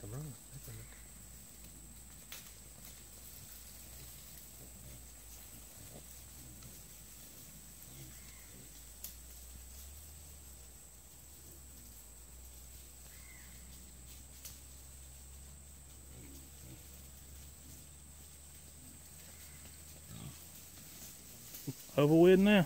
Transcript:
tomorrow. Over with now.